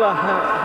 Allah.